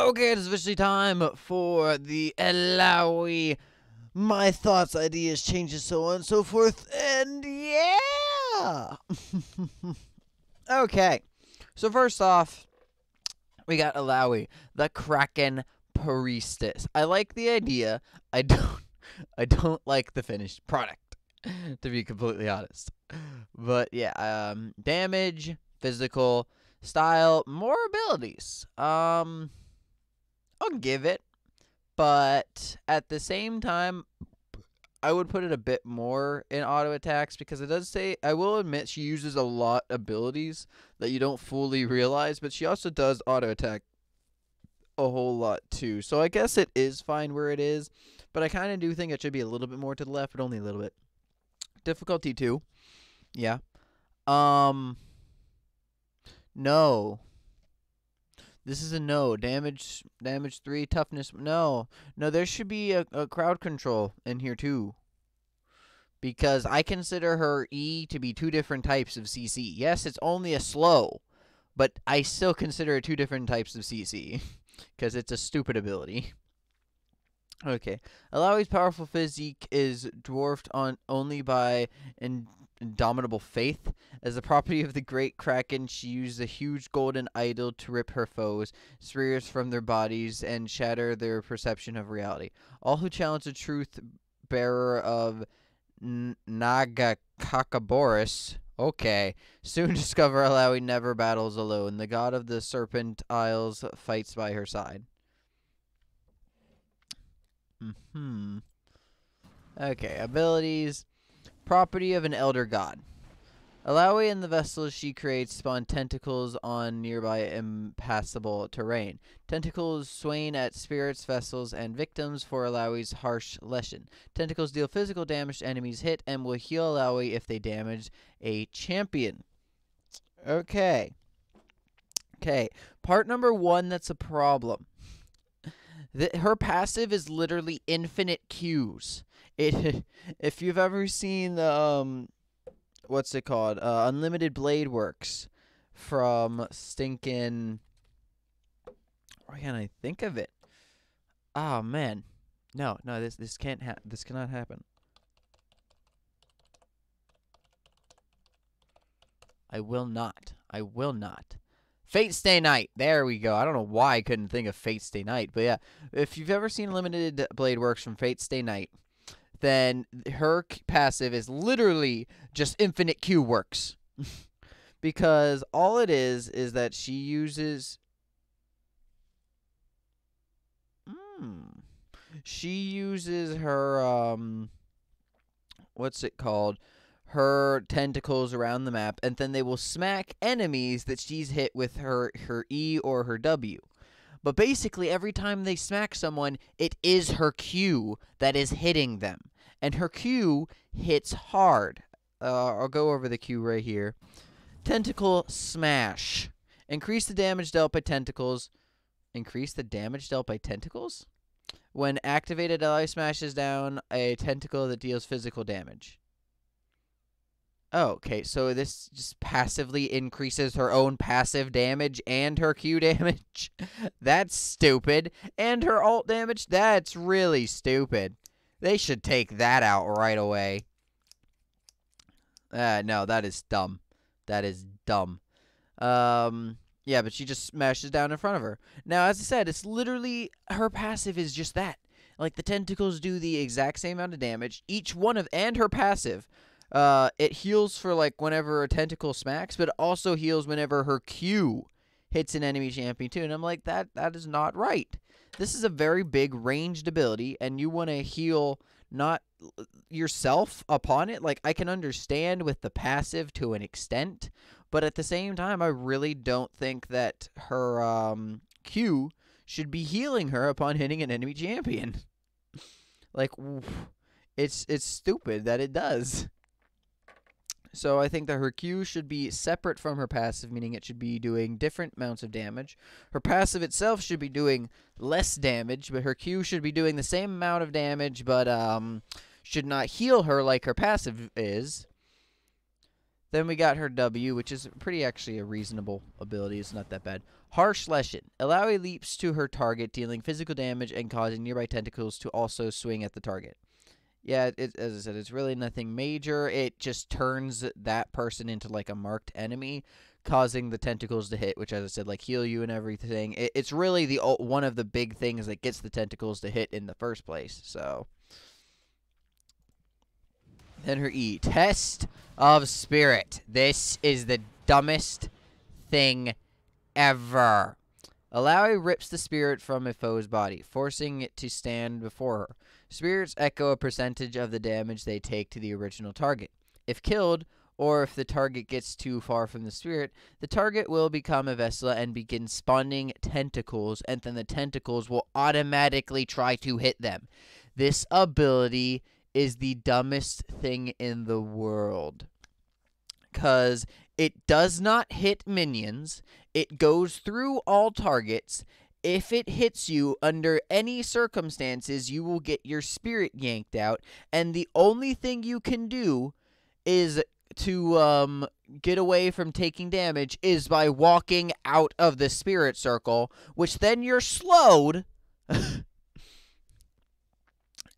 Okay, it is officially time for the Illaoi My Thoughts, Ideas, Changes, so on and so forth. And yeah! okay, so first off, we got Illaoi, the Kraken Priestess. I like the idea. I don't. I don't like the finished product, to be completely honest. But yeah, um, damage, physical, style, more abilities. Um, I'll give it, but at the same time, I would put it a bit more in auto attacks because it does say I will admit she uses a lot abilities that you don't fully realize, but she also does auto attack a whole lot too. So I guess it is fine where it is, but I kind of do think it should be a little bit more to the left, but only a little bit. Difficulty 2. Yeah. Um No. This is a no. Damage damage 3, toughness no. No, there should be a, a crowd control in here too. Because I consider her E to be two different types of CC. Yes, it's only a slow, but I still consider it two different types of CC. Because it's a stupid ability. Okay. Illaoi's powerful physique is dwarfed on only by in indomitable faith. As the property of the great Kraken, she used a huge golden idol to rip her foes, spheres from their bodies, and shatter their perception of reality. All who challenge the truth bearer of Nagakabouros Okay. Soon discover Illaoi never battles alone. The god of the Serpent Isles fights by her side. Mm hmm. Okay, abilities. Prophet of an Elder God. Illaoi and the vessels she creates spawn tentacles on nearby impassable terrain. Tentacles swing at spirits, vessels, and victims for Illaoi's harsh lesson. Tentacles deal physical damage to enemies hit and will heal Alawi if they damage a champion. Okay. Okay. Part number one that's a problem. The, her passive is literally infinite Qs. It, if you've ever seen um, what's it called? Uh, Unlimited Blade Works from stinking. Why can't I think of it? Oh man, no, no, this this can't ha- this cannot happen. I will not. I will not. Fate Stay Night. There we go. I don't know why I couldn't think of Fate Stay Night, but yeah, if you've ever seen Limited Blade Works from Fate Stay Night, then her passive is literally just infinite Q works. because all it is is that she uses mm, she uses her um what's it called her tentacles around the map and then they will smack enemies that she's hit with her her E or her W. But basically every time they smack someone, it is her Q that is hitting them and her Q hits hard. Uh, I'll go over the Q right here. Tentacle Smash. Increase the damage dealt by tentacles. Increase the damage dealt by tentacles? When activated, Illaoi smashes down a tentacle that deals physical damage. Oh, okay, so this just passively increases her own passive damage and her Q damage? That's stupid. And her alt damage? That's really stupid. They should take that out right away. Uh, no, that is dumb. That is dumb. Um, yeah, but she just smashes down in front of her. Now, as I said, it's literally her passive is just that. Like the tentacles do the exact same amount of damage. Each one of and her passive, uh, it heals for like whenever a tentacle smacks, but also heals whenever her Q hits an enemy champion too. And I'm like, that that is not right. This is a very big ranged ability, and you want to heal not yourself upon it. Like, I can understand with the passive to an extent, but at the same time, I really don't think that her um, Q should be healing her upon hitting an enemy champion. like, it's it's stupid that it does. So I think that her Q should be separate from her passive, meaning it should be doing different amounts of damage. Her passive itself should be doing less damage, but her Q should be doing the same amount of damage, but um, should not heal her like her passive is. Then we got her W, which is pretty actually a reasonable ability. It's not that bad. Harsh Lesson. Illaoi leaps to her target, dealing physical damage and causing nearby tentacles to also swing at the target. Yeah, it, as I said, it's really nothing major. It just turns that person into like a marked enemy, causing the tentacles to hit, which, as I said, like heal you and everything. It, it's really the one of the big things that gets the tentacles to hit in the first place. So then her E, test of spirit. This is the dumbest thing ever. Illaoi rips the spirit from a foe's body, forcing it to stand before her. Spirits echo a percentage of the damage they take to the original target. If killed, or if the target gets too far from the spirit, the target will become a vessel and begin spawning tentacles, and then the tentacles will automatically try to hit them. This ability is the dumbest thing in the world. Because it does not hit minions, it goes through all targets. If it hits you under any circumstances, you will get your spirit yanked out, and the only thing you can do is to um, get away from taking damage is by walking out of the spirit circle, which then you're slowed.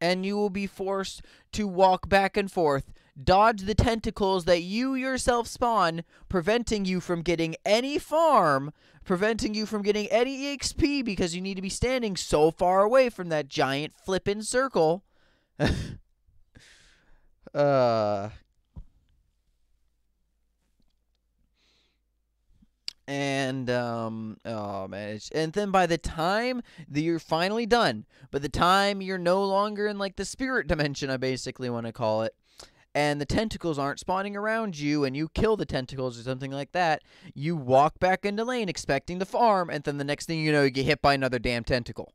and you will be forced to walk back and forth, dodge the tentacles that you yourself spawn, preventing you from getting any farm, preventing you from getting any EXP because you need to be standing so far away from that giant flippin' circle. uh and um oh man and then by the time that you're finally done by the time you're no longer in like the spirit dimension i basically want to call it and the tentacles aren't spawning around you and you kill the tentacles or something like that you walk back into lane expecting to farm and then the next thing you know you get hit by another damn tentacle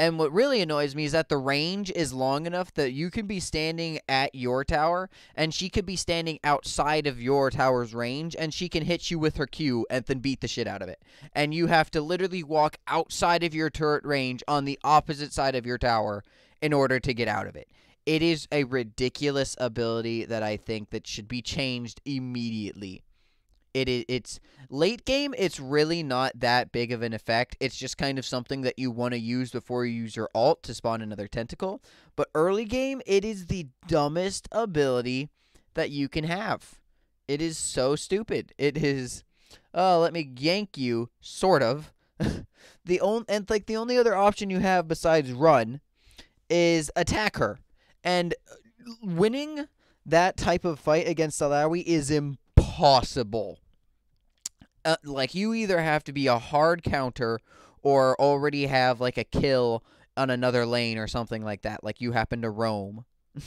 and what really annoys me is that the range is long enough that you can be standing at your tower and she could be standing outside of your tower's range and she can hit you with her Q and then beat the shit out of it. And you have to literally walk outside of your turret range on the opposite side of your tower in order to get out of it. It is a ridiculous ability that I think that should be changed immediately. It is it's late game it's really not that big of an effect. It's just kind of something that you want to use before you use your alt to spawn another tentacle. But early game it is the dumbest ability that you can have. It is so stupid. It is oh let me yank you sort of. The only and like the only other option you have besides run is attack her and uh, winning that type of fight against Illaoi is impossible. Uh, like you either have to be a hard counter or already have like a kill on another lane or something like that. Like you happen to roam.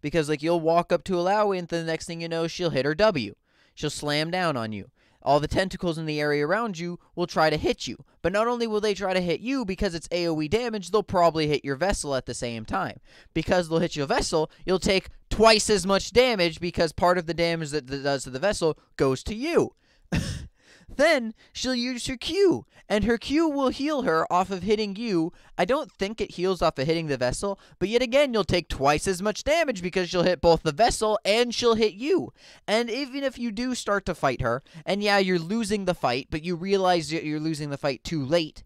because like you'll walk up to Illaoi and the next thing you know she'll hit her W. She'll slam down on you all the tentacles in the area around you will try to hit you. But not only will they try to hit you because it's AoE damage, they'll probably hit your vessel at the same time. Because they'll hit your vessel, you'll take twice as much damage because part of the damage that it does to the vessel goes to you. Then she'll use her Q, and her Q will heal her off of hitting you. I don't think it heals off of hitting the vessel, but yet again, you'll take twice as much damage because she'll hit both the vessel and she'll hit you. And even if you do start to fight her, and yeah, you're losing the fight, but you realize you're losing the fight too late,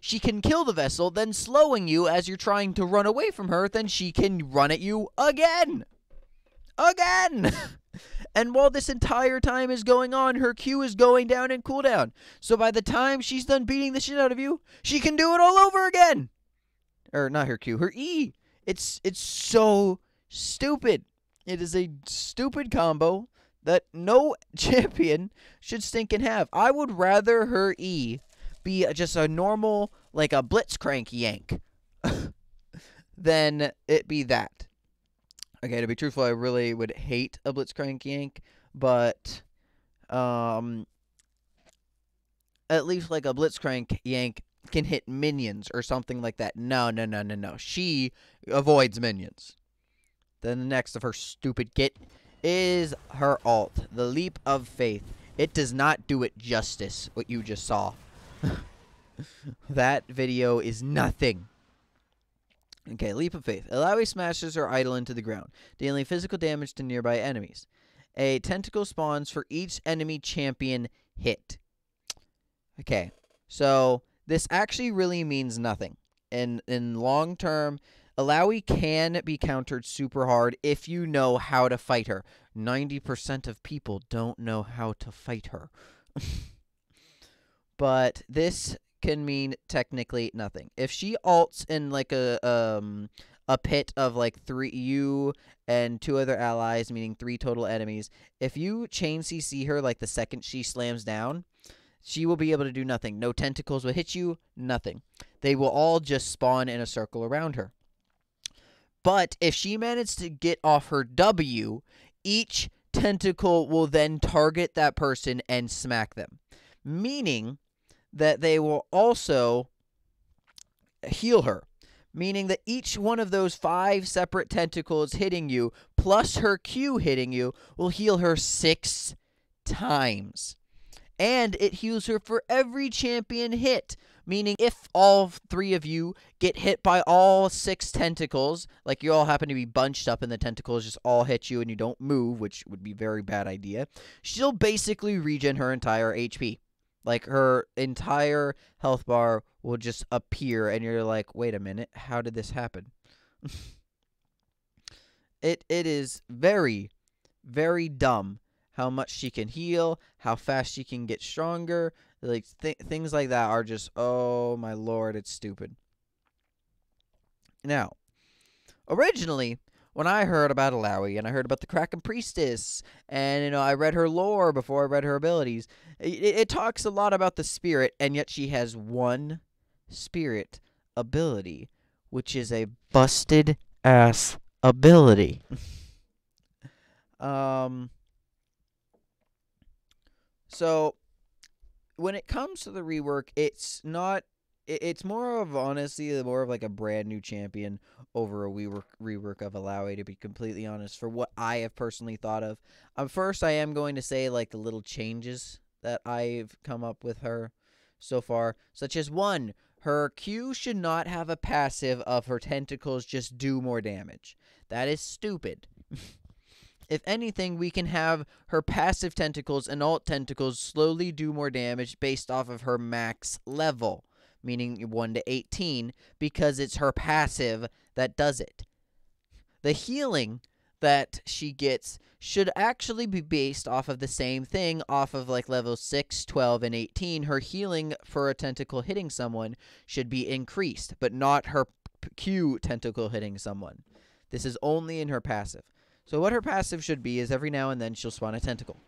she can kill the vessel, then slowing you as you're trying to run away from her, then she can run at you again. Again! And while this entire time is going on, her Q is going down in cooldown. So by the time she's done beating the shit out of you, she can do it all over again. Or not her Q, her E. It's it's so stupid. It is a stupid combo that no champion should stink and have. I would rather her E be just a normal, like a blitzcrank yank, than it be that. Okay, to be truthful, I really would hate a Blitzcrank yank, but um, at least like a Blitzcrank yank can hit minions or something like that. No, no, no, no, no. She avoids minions. Then the next of her stupid kit is her alt, the Leap of Faith. It does not do it justice, what you just saw. that video is nothing. Okay, Leap of Faith. Illaoi smashes her idol into the ground, dealing physical damage to nearby enemies. A tentacle spawns for each enemy champion hit. Okay, so this actually really means nothing. In in long term, Illaoi can be countered super hard if you know how to fight her. 90% of people don't know how to fight her. but this can mean technically nothing. If she alts in like a um a pit of like three you and two other allies, meaning three total enemies, if you chain CC her like the second she slams down, she will be able to do nothing. No tentacles will hit you, nothing. They will all just spawn in a circle around her. But if she manages to get off her W, each tentacle will then target that person and smack them. Meaning that they will also heal her. Meaning that each one of those five separate tentacles hitting you, plus her Q hitting you, will heal her six times. And it heals her for every champion hit. Meaning, if all three of you get hit by all six tentacles, like you all happen to be bunched up and the tentacles just all hit you and you don't move, which would be a very bad idea, she'll basically regen her entire HP. Like her entire health bar will just appear, and you're like, wait a minute, how did this happen? it it is very, very dumb how much she can heal, how fast she can get stronger. Like th- things like that are just oh my lord, it's stupid. Now, originally when I heard about Illaoi and I heard about the Kraken Priestess and you know I read her lore before I read her abilities, it, it talks a lot about the spirit and yet she has one spirit ability, which is a busted ass ability. um so when it comes to the rework, it's not. It's more of honestly more of like a brand new champion over a rework rework of Illaoi. To be completely honest, for what I have personally thought of, um, first I am going to say like the little changes that I've come up with her so far, such as one, her Q should not have a passive of her tentacles just do more damage. That is stupid. If anything, we can have her passive tentacles and alt tentacles slowly do more damage based off of her max level, meaning 1 to 18, because it's her passive that does it. The healing that she gets should actually be based off of the same thing off of like level 6, 12 and 18. Her healing for a tentacle hitting someone should be increased, but not her Q tentacle hitting someone. This is only in her passive. So what her passive should be is every now and then she'll spawn a tentacle.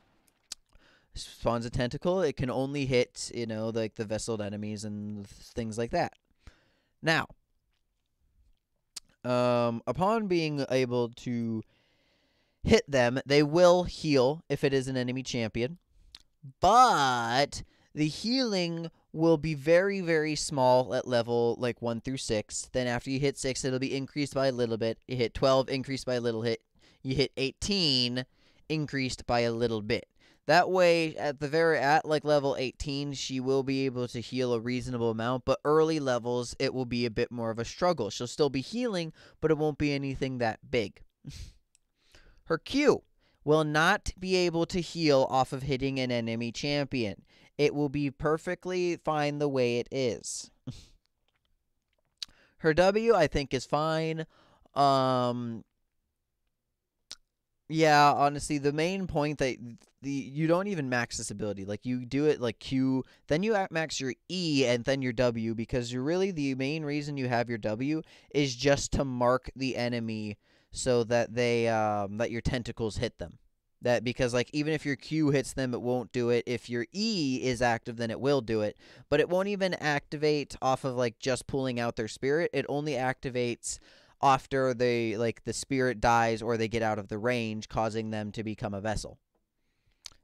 Spawns a tentacle, it can only hit, you know, like the vesseled enemies and things like that. Now, um, upon being able to hit them, they will heal if it is an enemy champion. But the healing will be very, very small at level like 1 through 6. Then after you hit 6, it'll be increased by a little bit. You hit 12, increased by a little hit you hit 18 increased by a little bit. That way, at the very at like level 18, she will be able to heal a reasonable amount, but early levels it will be a bit more of a struggle. She'll still be healing, but it won't be anything that big. Her Q will not be able to heal off of hitting an enemy champion. It will be perfectly fine the way it is. Her W I think is fine. Um yeah, honestly, the main point that the you don't even max this ability. Like you do it like Q, then you max your E and then your W because you're really the main reason you have your W is just to mark the enemy so that they um that your tentacles hit them. That because like even if your Q hits them, it won't do it. If your E is active, then it will do it. But it won't even activate off of like just pulling out their spirit. It only activates after they like the spirit dies or they get out of the range, causing them to become a vessel.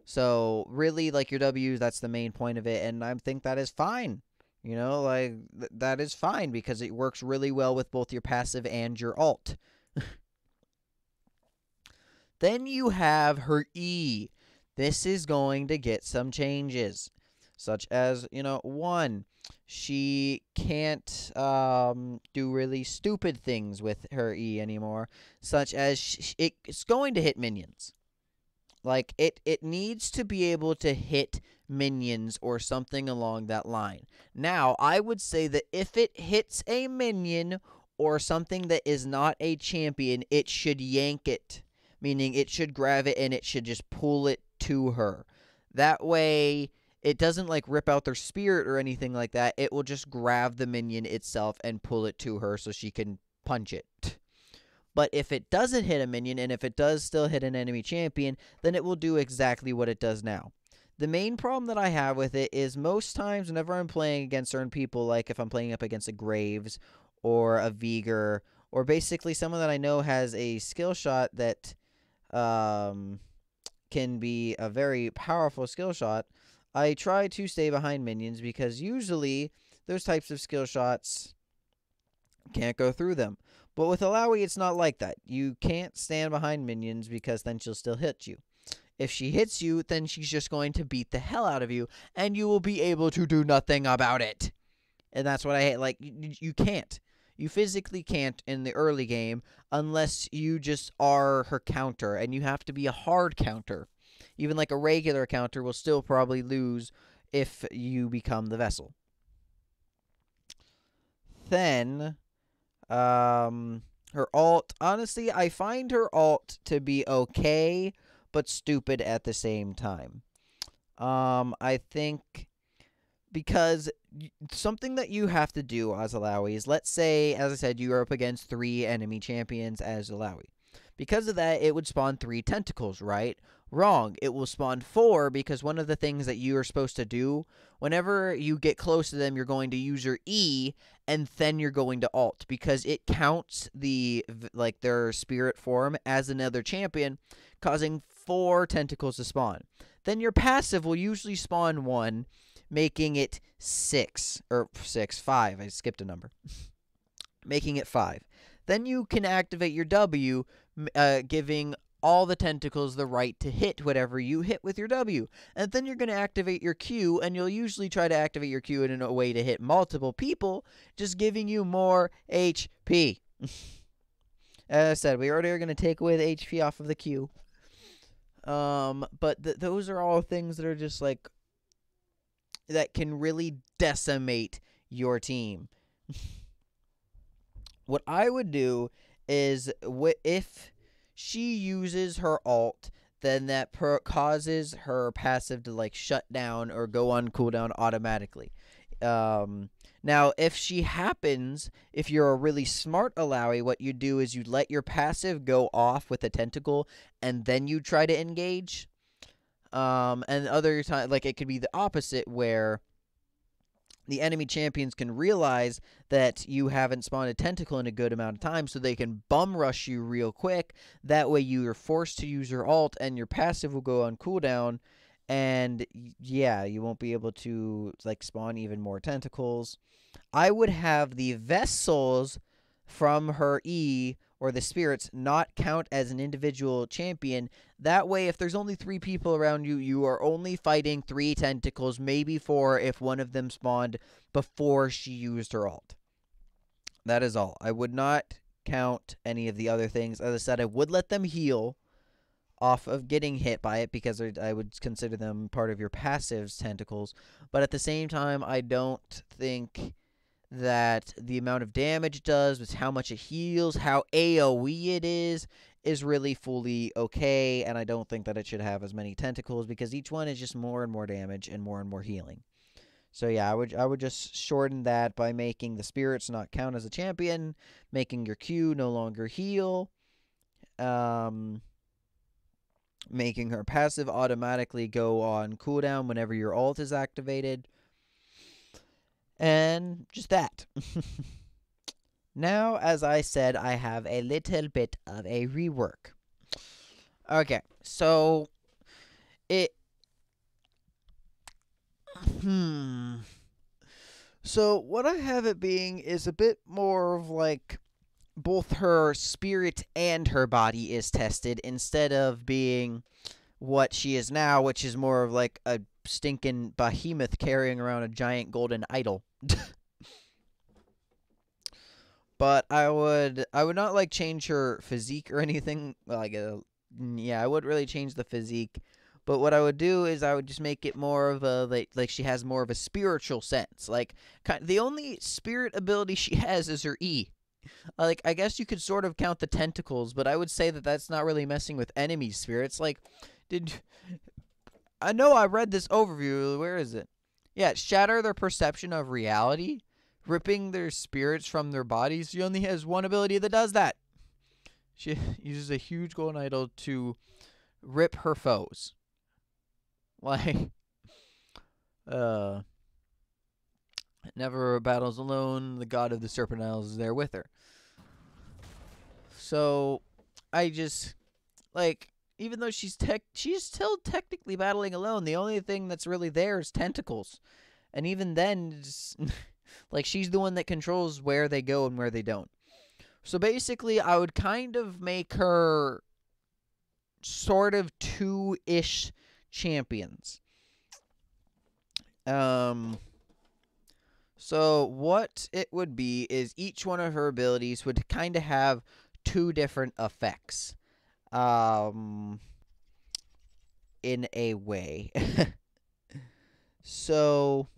So really, like your W, that's the main point of it, and I think that is fine. You know, like th- that is fine because it works really well with both your passive and your alt. then you have her E. This is going to get some changes, such as you know, one she can't um, do really stupid things with her E anymore, such as sh- it's going to hit minions. Like it it needs to be able to hit minions or something along that line. Now, I would say that if it hits a minion or something that is not a champion, it should yank it, meaning it should grab it and it should just pull it to her. That way, it doesn't like rip out their spirit or anything like that. It will just grab the minion itself and pull it to her so she can punch it. But if it doesn't hit a minion and if it does still hit an enemy champion, then it will do exactly what it does now. The main problem that I have with it is most times whenever I'm playing against certain people, like if I'm playing up against a Graves or a Veigar, or basically someone that I know has a skill shot that um, can be a very powerful skill shot, I try to stay behind minions because usually those types of skill shots can't go through them. But with Illaoi, it's not like that. You can't stand behind minions because then she'll still hit you. If she hits you, then she's just going to beat the hell out of you, and you will be able to do nothing about it. And that's what I hate. Like, you, you can't. You physically can't in the early game unless you just are her counter, and you have to be a hard counter. Even like a regular counter will still probably lose if you become the vessel. Then um, her alt, honestly, I find her alt to be okay, but stupid at the same time. Um, I think because something that you have to do as Illaoi is, let's say, as I said, you are up against three enemy champions as Illaoi. Because of that, it would spawn three tentacles, right? Wrong. It will spawn four because one of the things that you are supposed to do, whenever you get close to them, you're going to use your E and then you're going to alt because it counts the like their spirit form as another champion, causing four tentacles to spawn. Then your passive will usually spawn one, making it six or six, five. I skipped a number, making it five. Then you can activate your W, uh, giving all the tentacles the right to hit whatever you hit with your W. And then you're going to activate your Q, and you'll usually try to activate your Q in a way to hit multiple people, just giving you more HP. As I said, we already are going to take away the HP off of the Q. Um, but th those are all things that are just like that can really decimate your team. what I would do is if she uses her alt, then that causes her passive to like shut down or go on cooldown automatically. Um, now, if she happens, if you're a really smart Illaoi, what you do is you let your passive go off with a tentacle, and then you try to engage. Um, and other time, like it could be the opposite, where the enemy champions can realize that you haven't spawned a tentacle in a good amount of time, so they can bum rush you real quick. That way, you are forced to use your alt, and your passive will go on cooldown. And yeah, you won't be able to like spawn even more tentacles. I would have the vessels from her E or the spirits not count as an individual champion. That way, if there's only three people around you, you are only fighting three tentacles, maybe four if one of them spawned before she used her alt. That is all. I would not count any of the other things. As I said, I would let them heal off of getting hit by it because I would consider them part of your passive's tentacles. But at the same time, I don't think that the amount of damage it does, with how much it heals, how AoE it is, is really fully okay. And I don't think that it should have as many tentacles because each one is just more and more damage and more and more healing. So yeah, I would I would just shorten that by making the spirits not count as a champion, making your Q no longer heal, um, making her passive automatically go on cooldown whenever your alt is activated and just that. now, as I said, I have a little bit of a rework. Okay, so it. Hmm. So, what I have it being is a bit more of like both her spirit and her body is tested instead of being what she is now, which is more of like a stinking behemoth carrying around a giant golden idol. but I would I would not like change her physique or anything like mm, yeah, I wouldn't really change the physique. But what I would do is I would just make it more of a like like she has more of a spiritual sense. Like kind the only spirit ability she has is her E. Uh, like I guess you could sort of count the tentacles, but I would say that that's not really messing with enemy spirits. Like, did I know I read this overview? Where is it? Yeah, shatter their perception of reality, ripping their spirits from their bodies. She only has one ability that does that. She uses a huge golden idol to rip her foes. Like, uh, never battles alone. The god of the Serpent Isles is there with her. So, I just like even though she's tech, she's still technically battling alone. The only thing that's really there is tentacles, and even then, like she's the one that controls where they go and where they don't. So basically, I would kind of make her sort of two ish champions. Um. So what it would be is each one of her abilities would kind of have two different effects. Um in a way. so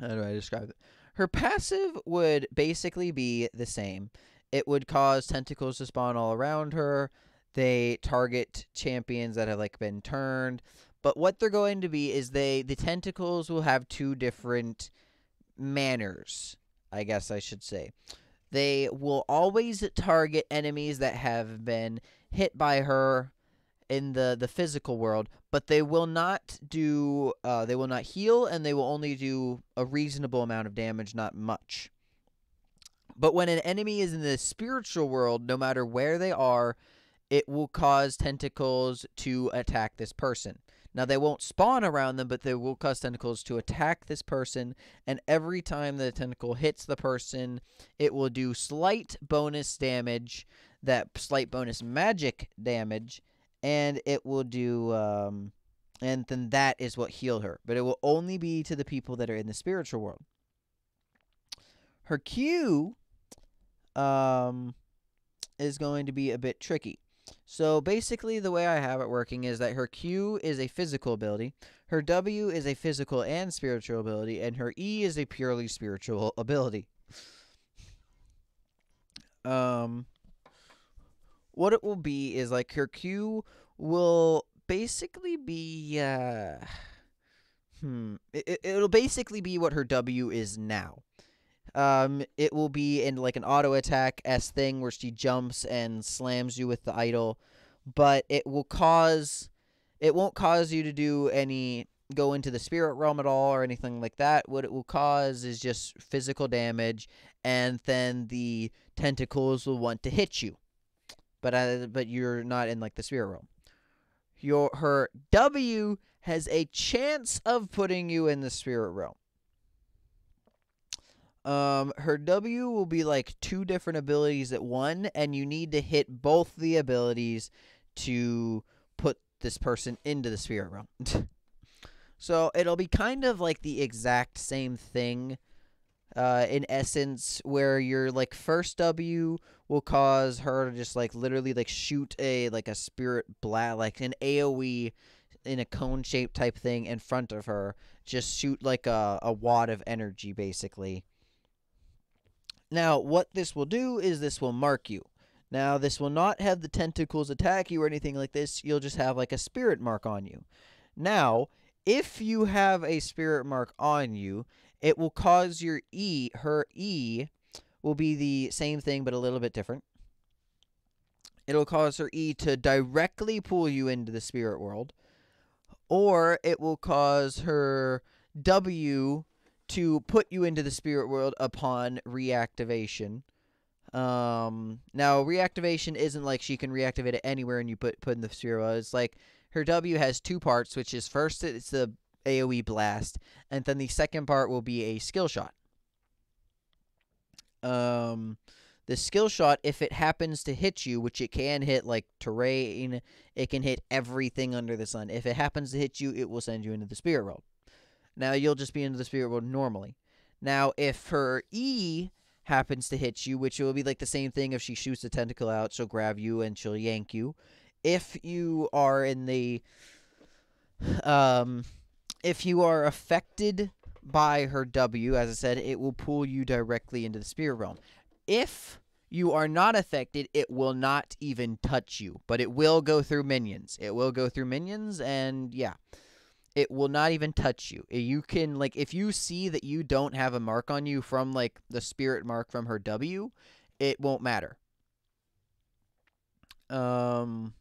how do I describe it? Her passive would basically be the same. It would cause tentacles to spawn all around her. They target champions that have like been turned. But what they're going to be is they the tentacles will have two different manners, I guess I should say. They will always target enemies that have been hit by her in the the physical world, but they will not do uh, they will not heal and they will only do a reasonable amount of damage, not much. But when an enemy is in the spiritual world, no matter where they are, it will cause tentacles to attack this person. Now they won't spawn around them, but they will cause tentacles to attack this person, and every time the tentacle hits the person, it will do slight bonus damage, that slight bonus magic damage, and it will do um and then that is what healed her. But it will only be to the people that are in the spiritual world. Her Q um is going to be a bit tricky. So basically, the way I have it working is that her Q is a physical ability, her W is a physical and spiritual ability, and her E is a purely spiritual ability. Um, what it will be is like her Q will basically be, uh, hmm, it, it'll basically be what her W is now. Um, it will be in like an auto attack s thing where she jumps and slams you with the idol, but it will cause, it won't cause you to do any go into the spirit realm at all or anything like that. What it will cause is just physical damage, and then the tentacles will want to hit you, but uh, but you're not in like the spirit realm. Your her W has a chance of putting you in the spirit realm. Um, her W will be like two different abilities at one, and you need to hit both the abilities to put this person into the spirit realm. so it'll be kind of like the exact same thing, uh, in essence, where your like first W will cause her to just like literally like shoot a like a spirit blast, like an AOE in a cone shaped type thing in front of her. Just shoot like a, a wad of energy, basically. Now, what this will do is this will mark you. Now, this will not have the tentacles attack you or anything like this. You'll just have like a spirit mark on you. Now, if you have a spirit mark on you, it will cause your E, her E, will be the same thing but a little bit different. It'll cause her E to directly pull you into the spirit world, or it will cause her W to put you into the spirit world upon reactivation. Um, now reactivation isn't like she can reactivate it anywhere and you put put in the spirit world. It's like her W has two parts, which is first it's the AoE blast, and then the second part will be a skill shot. Um, the skill shot, if it happens to hit you, which it can hit like terrain, it can hit everything under the sun. If it happens to hit you, it will send you into the spirit world. Now you'll just be into the spirit world normally. Now, if her E happens to hit you, which will be like the same thing if she shoots a tentacle out, she'll grab you and she'll yank you. If you are in the um if you are affected by her W, as I said, it will pull you directly into the spirit realm. If you are not affected, it will not even touch you, but it will go through minions. It will go through minions, and yeah, it will not even touch you. You can, like, if you see that you don't have a mark on you from, like, the spirit mark from her W, it won't matter. Um,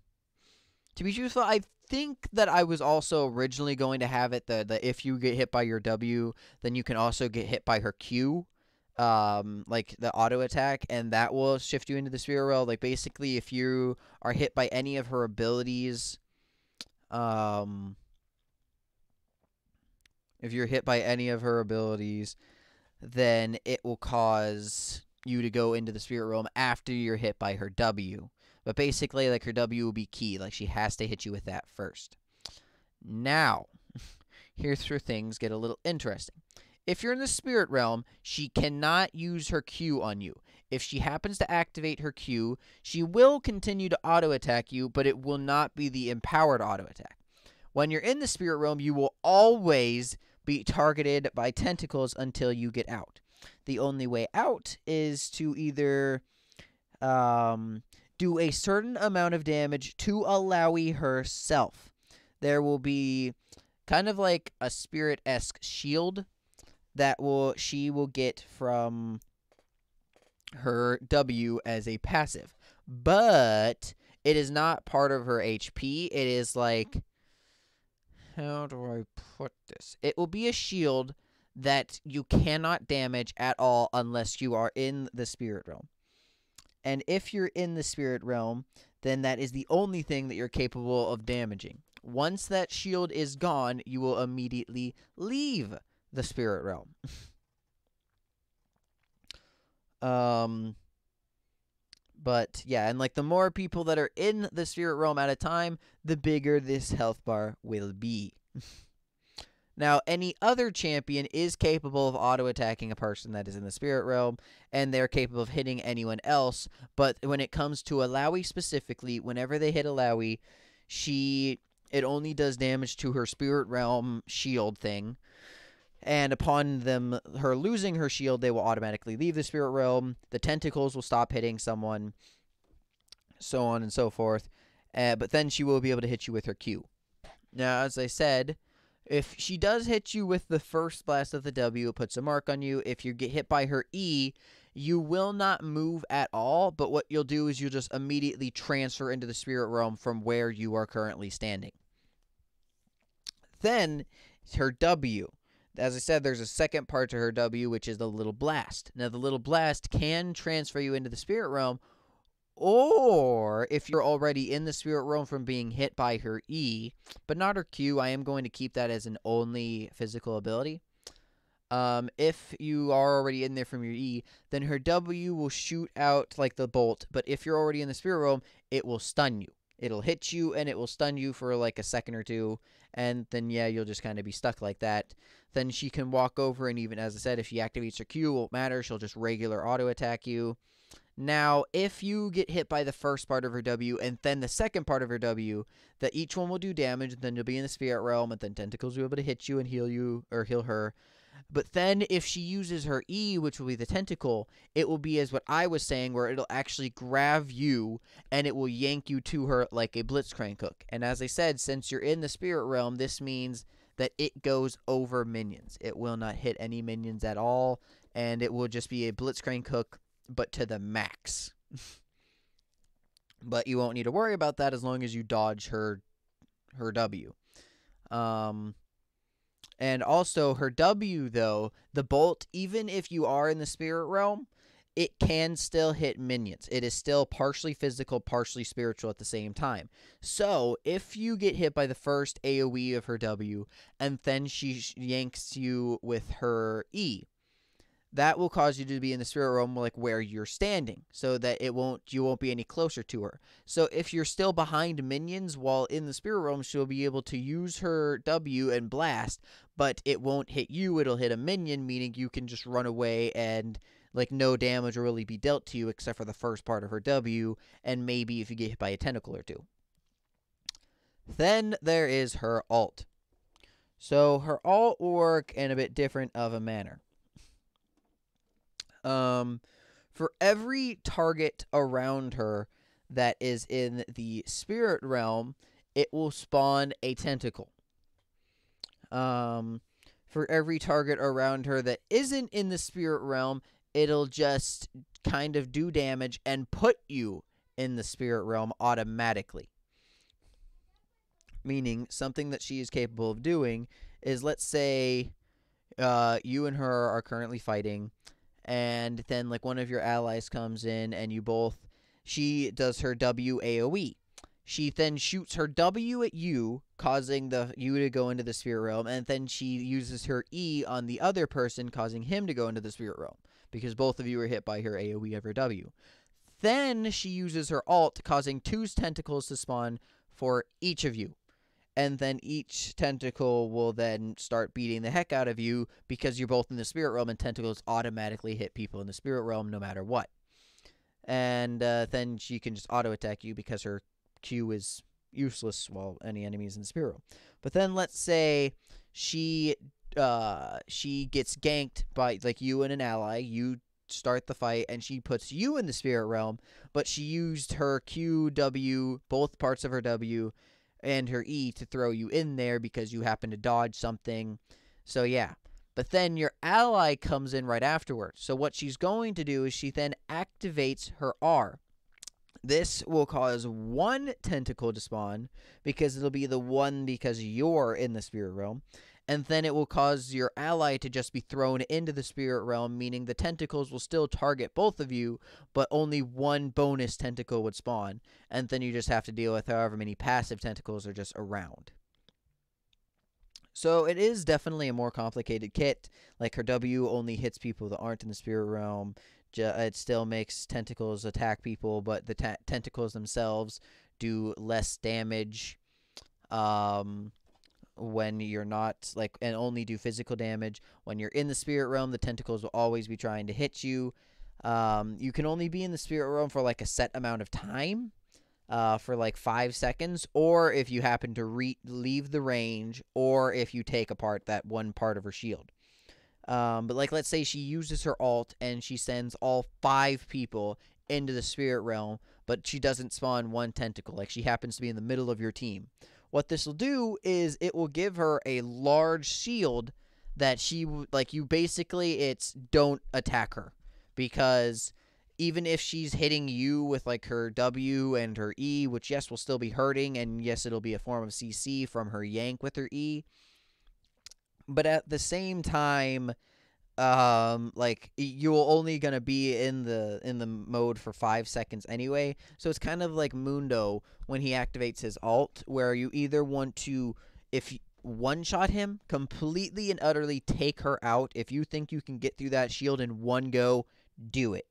to be truthful, I think that I was also originally going to have it that if you get hit by your W, then you can also get hit by her Q, um, like the auto attack, and that will shift you into the spirit realm. Like basically, if you are hit by any of her abilities, um, if you're hit by any of her abilities, then it will cause you to go into the spirit realm after you're hit by her W. But basically, like her W will be key. Like she has to hit you with that first. Now, here's where things get a little interesting. If you're in the spirit realm, she cannot use her Q on you. If she happens to activate her Q, she will continue to auto attack you, but it will not be the empowered auto attack. When you're in the spirit realm, you will always be targeted by tentacles until you get out. The only way out is to either um, do a certain amount of damage to Illaoi herself. There will be kind of like a spirit esque shield that will she will get from her W as a passive. But it is not part of her HP. It is like how do I put this? It will be a shield that you cannot damage at all unless you are in the spirit realm. And if you're in the spirit realm, then that is the only thing that you're capable of damaging. Once that shield is gone, you will immediately leave the spirit realm. um but yeah, and like the more people that are in the spirit realm at a time, the bigger this health bar will be. Now, any other champion is capable of auto attacking a person that is in the spirit realm, and they're capable of hitting anyone else. But when it comes to Illaoi specifically, whenever they hit Illaoi, she it only does damage to her spirit realm shield thing. And upon them her losing her shield, they will automatically leave the spirit realm. The tentacles will stop hitting someone, so on and so forth. Uh, but then she will be able to hit you with her Q. Now, as I said, if she does hit you with the first blast of the W, it puts a mark on you. If you get hit by her E, you will not move at all, but what you'll do is you'll just immediately transfer into the spirit realm from where you are currently standing. Then, her W. As I said, there's a second part to her W, which is the little blast. Now, the little blast can transfer you into the spirit realm, or if you're already in the spirit realm from being hit by her E, but not her Q, I am going to keep that as an only physical ability. Um, if you are already in there from your E, then her W will shoot out like the bolt, but if you're already in the spirit realm, it will stun you. It'll hit you and it will stun you for like a second or two, and then yeah, you'll just kind of be stuck like that. Then she can walk over, and even as I said, if she activates her Q, it won't matter. She'll just regular auto attack you. Now, if you get hit by the first part of her W and then the second part of her W, that each one will do damage, and then you'll be in the spirit realm, and then tentacles will be able to hit you and heal you or heal her. But then if she uses her E, which will be the tentacle, it will be as what I was saying, where it'll actually grab you and it will yank you to her like a blitzcrank hook. And as I said, since you're in the spirit realm, this means that it goes over minions. It will not hit any minions at all, and it will just be a blitzcrank hook but to the max. but you won't need to worry about that as long as you dodge her her W. Um and also her W though, the bolt even if you are in the spirit realm, it can still hit minions. It is still partially physical, partially spiritual at the same time. So, if you get hit by the first AoE of her W and then she yanks you with her E, that will cause you to be in the spirit realm like where you're standing so that it won't you won't be any closer to her so if you're still behind minions while in the spirit realm she'll be able to use her w and blast but it won't hit you it'll hit a minion meaning you can just run away and like no damage will really be dealt to you except for the first part of her W, and maybe if you get hit by a tentacle or two. Then there is her alt. So her alt will work in a bit different of a manner. Um, for every target around her that is in the spirit realm, it will spawn a tentacle. Um, for every target around her that isn't in the spirit realm, it'll just kind of do damage and put you in the spirit realm automatically. Meaning, something that she is capable of doing is let's say uh, you and her are currently fighting, and then like one of your allies comes in, and you both. She does her WAOE. She then shoots her W at you, causing the you to go into the spirit realm, and then she uses her E on the other person, causing him to go into the spirit realm because both of you are hit by her AoE of her W. Then she uses her ult, causing two tentacles to spawn for each of you. And then each tentacle will then start beating the heck out of you because you're both in the spirit realm, and tentacles automatically hit people in the spirit realm no matter what. And uh, then she can just auto attack you because her Q is useless while any enemies in the spirit realm. But then let's say she uh she gets ganked by like you and an ally. You start the fight and she puts you in the spirit realm, but she used her Q, W, both parts of her W and her E to throw you in there because you happen to dodge something. So yeah. But then your ally comes in right afterwards. So what she's going to do is she then activates her R. This will cause one tentacle to spawn because it'll be the one because you're in the spirit realm. And then it will cause your ally to just be thrown into the spirit realm, meaning the tentacles will still target both of you, but only one bonus tentacle would spawn. And then you just have to deal with however many passive tentacles are just around. So it is definitely a more complicated kit. Like her W only hits people that aren't in the spirit realm it still makes tentacles attack people, but the ta- tentacles themselves do less damage. Um, when you're not like and only do physical damage. When you're in the spirit realm, the tentacles will always be trying to hit you. Um, you can only be in the spirit realm for like a set amount of time, uh, for like five seconds, or if you happen to re- leave the range, or if you take apart that one part of her shield. Um, but like, let's say she uses her ult and she sends all five people into the spirit realm, but she doesn't spawn one tentacle. Like she happens to be in the middle of your team. What this will do is it will give her a large shield that she like. You basically it's don't attack her because even if she's hitting you with like her W and her E, which yes will still be hurting, and yes it'll be a form of CC from her yank with her E but at the same time um like you're only gonna be in the in the mode for five seconds anyway. So it's kind of like Mundo when he activates his ult where you either want to if one shot him completely and utterly take her out if you think you can get through that shield in one go do it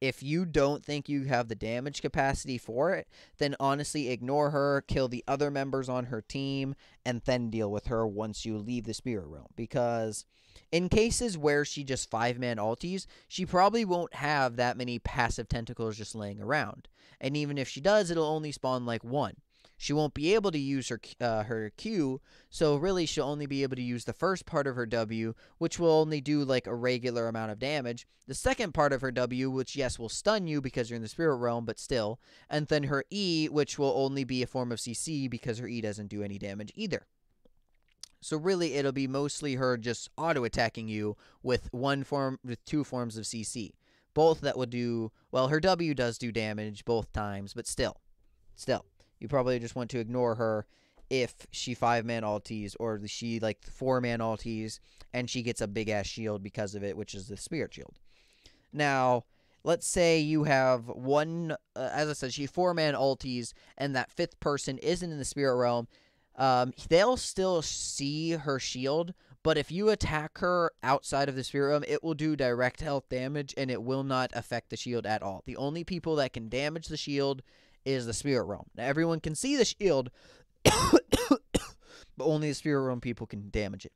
if you don't think you have the damage capacity for it, then honestly ignore her, kill the other members on her team, and then deal with her once you leave the spirit realm. Because in cases where she just five man ulties, she probably won't have that many passive tentacles just laying around. And even if she does, it'll only spawn like one. She won't be able to use her uh, her Q, so really she'll only be able to use the first part of her W, which will only do like a regular amount of damage. The second part of her W, which yes will stun you because you're in the spirit realm, but still, and then her E, which will only be a form of CC because her E doesn't do any damage either. So really, it'll be mostly her just auto attacking you with one form, with two forms of CC. Both that would do well. Her W does do damage both times, but still, still. You probably just want to ignore her if she five man ulties or she like four man ulties and she gets a big ass shield because of it, which is the spirit shield. Now, let's say you have one, uh, as I said, she four man alties and that fifth person isn't in the spirit realm. Um, they'll still see her shield, but if you attack her outside of the spirit realm, it will do direct health damage and it will not affect the shield at all. The only people that can damage the shield is the spirit realm. Now everyone can see the shield, but only the spirit realm people can damage it.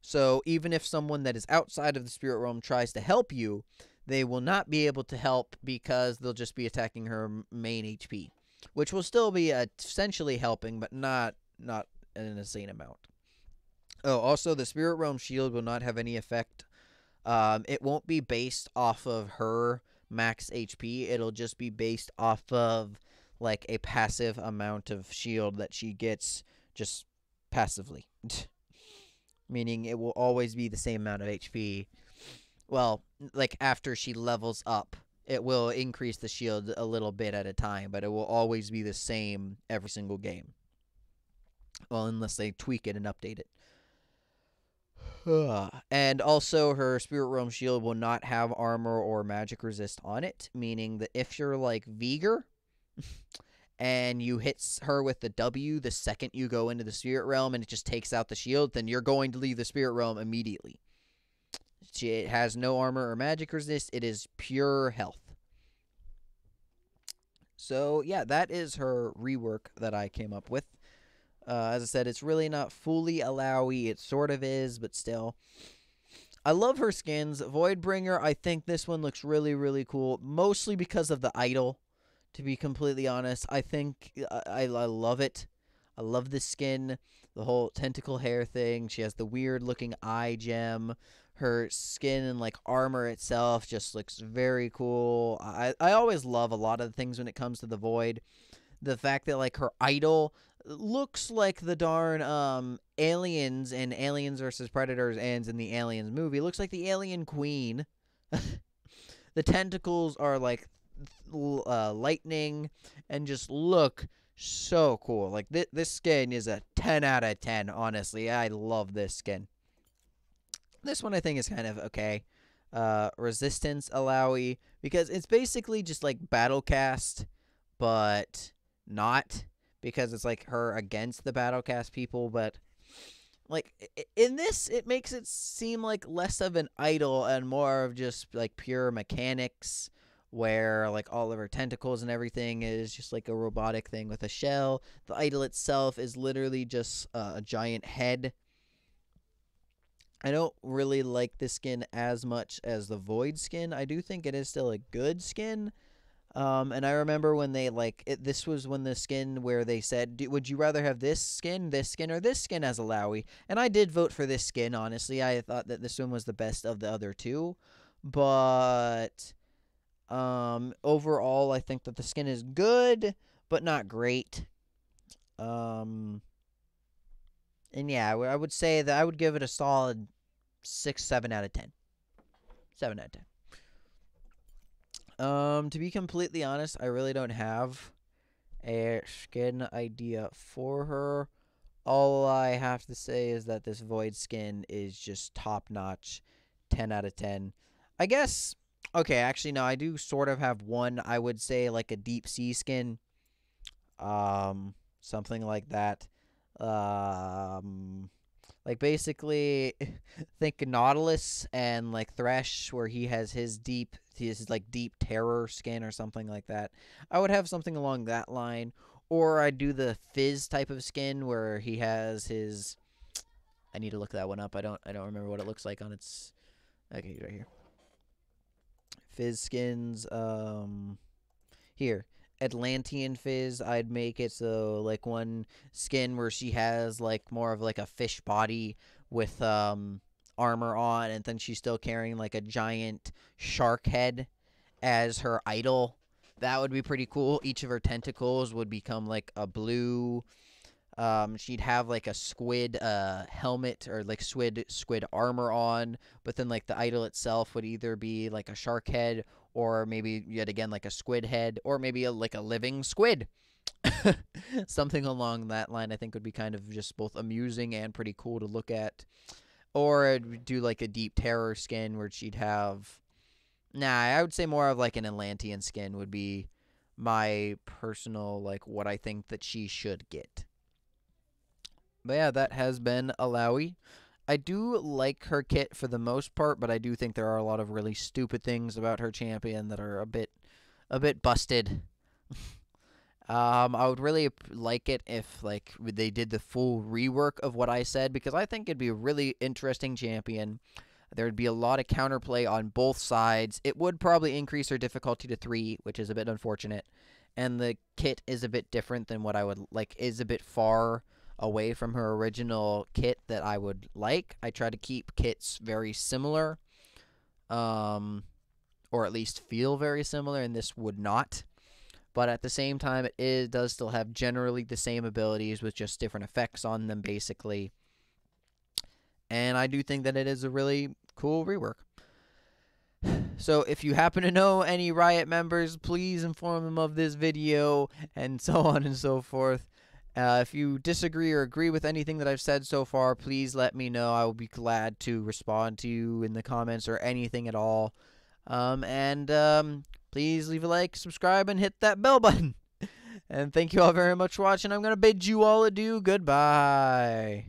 So even if someone that is outside of the spirit realm tries to help you, they will not be able to help because they'll just be attacking her main HP, which will still be essentially helping, but not not an insane amount. Oh, also the spirit realm shield will not have any effect. Um, it won't be based off of her max HP. It'll just be based off of like a passive amount of shield that she gets just passively. Meaning it will always be the same amount of HP. Well, like after she levels up, it will increase the shield a little bit at a time, but it will always be the same every single game. Well, unless they tweak it and update it. And also, her Spirit Realm shield will not have armor or magic resist on it, meaning that if you're like Veigar and you hit her with the W the second you go into the Spirit Realm and it just takes out the shield, then you're going to leave the Spirit Realm immediately. It has no armor or magic resist, it is pure health. So, yeah, that is her rework that I came up with. Uh, as I said, it's really not fully Illaoi. It sort of is, but still. I love her skins. Voidbringer, I think this one looks really, really cool. Mostly because of the idol, to be completely honest. I think uh, I, I love it. I love the skin, the whole tentacle hair thing. She has the weird looking eye gem. Her skin and like armor itself just looks very cool. I, I always love a lot of the things when it comes to the void. The fact that like her idol looks like the darn um aliens and Aliens versus Predators ends in the Aliens movie. Looks like the alien queen. the tentacles are like uh, lightning and just look so cool. Like th- this skin is a 10 out of 10, honestly. I love this skin. This one I think is kind of okay. Uh, resistance Illaoi because it's basically just like Battlecast but not because it's like her against the battlecast people, but like in this it makes it seem like less of an idol and more of just like pure mechanics where like all of her tentacles and everything is just like a robotic thing with a shell. The idol itself is literally just uh, a giant head. I don't really like the skin as much as the void skin. I do think it is still a good skin. Um, and I remember when they like it, this was when the skin where they said, "Would you rather have this skin, this skin, or this skin as Illaoi?" And I did vote for this skin. Honestly, I thought that this one was the best of the other two, but um, overall, I think that the skin is good, but not great. Um, and yeah, I would say that I would give it a solid six, seven out of ten. Seven out of ten. Um, to be completely honest, I really don't have a skin idea for her. All I have to say is that this void skin is just top notch, 10 out of 10. I guess, okay, actually, no, I do sort of have one, I would say, like a deep sea skin. Um, something like that. Um, like basically, think Nautilus and like Thresh, where he has his deep, his like deep terror skin or something like that. I would have something along that line, or I'd do the Fizz type of skin where he has his. I need to look that one up. I don't. I don't remember what it looks like on its. Okay, right here. Fizz skins. Um, here Atlantean Fizz, I'd make it so like one skin where she has like more of like a fish body with um armor on, and then she's still carrying like a giant shark head as her idol. That would be pretty cool. Each of her tentacles would become like a blue. Um, she'd have like a squid uh, helmet or like squid squid armor on, but then like the idol itself would either be like a shark head or maybe yet again like a squid head, or maybe a, like a living squid. Something along that line, I think, would be kind of just both amusing and pretty cool to look at. Or I'd do like a deep terror skin where she'd have. Nah, I would say more of like an Atlantean skin would be my personal, like, what I think that she should get. But yeah, that has been Illaoi. I do like her kit for the most part, but I do think there are a lot of really stupid things about her champion that are a bit a bit busted. Um, I would really like it if like they did the full rework of what I said because I think it'd be a really interesting champion. There would be a lot of counterplay on both sides. It would probably increase her difficulty to three, which is a bit unfortunate. And the kit is a bit different than what I would like. Is a bit far away from her original kit that I would like. I try to keep kits very similar, um, or at least feel very similar, and this would not but at the same time, it is, does still have generally the same abilities with just different effects on them, basically. And I do think that it is a really cool rework. So if you happen to know any Riot members, please inform them of this video and so on and so forth. Uh, if you disagree or agree with anything that I've said so far, please let me know. I will be glad to respond to you in the comments or anything at all. Um, and um, please leave a like, subscribe, and hit that bell button. and thank you all very much for watching. I'm going to bid you all adieu. Goodbye.